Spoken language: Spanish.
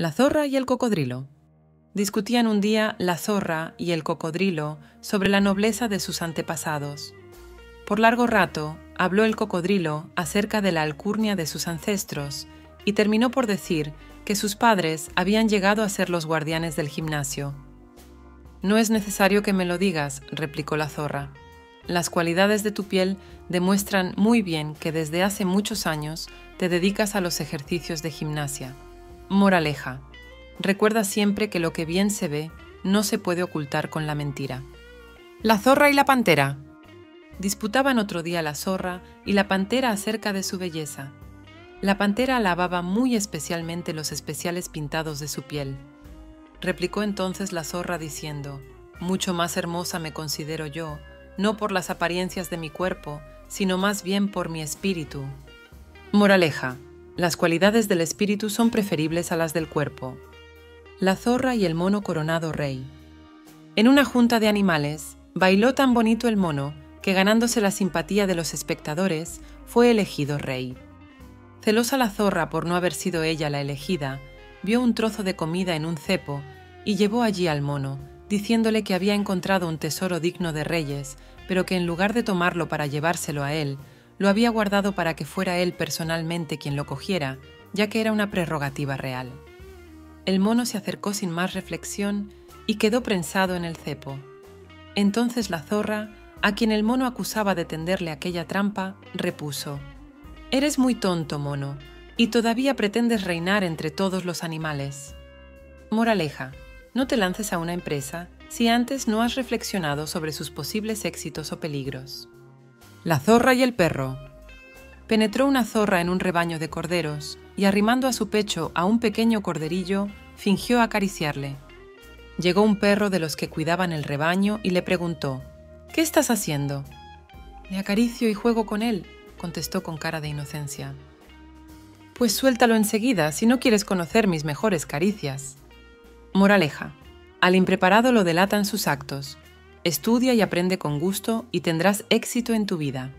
La zorra y el cocodrilo. Discutían un día la zorra y el cocodrilo sobre la nobleza de sus antepasados. Por largo rato habló el cocodrilo acerca de la alcurnia de sus ancestros y terminó por decir que sus padres habían llegado a ser los guardianes del gimnasio. No es necesario que me lo digas, replicó la zorra. Las cualidades de tu piel demuestran muy bien que desde hace muchos años te dedicas a los ejercicios de gimnasia. Moraleja. Recuerda siempre que lo que bien se ve no se puede ocultar con la mentira. La zorra y la pantera. Disputaban otro día la zorra y la pantera acerca de su belleza. La pantera alababa muy especialmente los especiales pintados de su piel. Replicó entonces la zorra diciendo, Mucho más hermosa me considero yo, no por las apariencias de mi cuerpo, sino más bien por mi espíritu. Moraleja. Las cualidades del espíritu son preferibles a las del cuerpo. La zorra y el mono coronado rey. En una junta de animales, bailó tan bonito el mono que ganándose la simpatía de los espectadores, fue elegido rey. Celosa la zorra por no haber sido ella la elegida, vio un trozo de comida en un cepo y llevó allí al mono, diciéndole que había encontrado un tesoro digno de reyes, pero que en lugar de tomarlo para llevárselo a él, lo había guardado para que fuera él personalmente quien lo cogiera, ya que era una prerrogativa real. El mono se acercó sin más reflexión y quedó prensado en el cepo. Entonces la zorra, a quien el mono acusaba de tenderle aquella trampa, repuso, Eres muy tonto, mono, y todavía pretendes reinar entre todos los animales. Moraleja, no te lances a una empresa si antes no has reflexionado sobre sus posibles éxitos o peligros. La zorra y el perro. Penetró una zorra en un rebaño de corderos y arrimando a su pecho a un pequeño corderillo, fingió acariciarle. Llegó un perro de los que cuidaban el rebaño y le preguntó, ¿Qué estás haciendo? Le acaricio y juego con él, contestó con cara de inocencia. Pues suéltalo enseguida si no quieres conocer mis mejores caricias. Moraleja. Al impreparado lo delatan sus actos, Estudia y aprende con gusto y tendrás éxito en tu vida.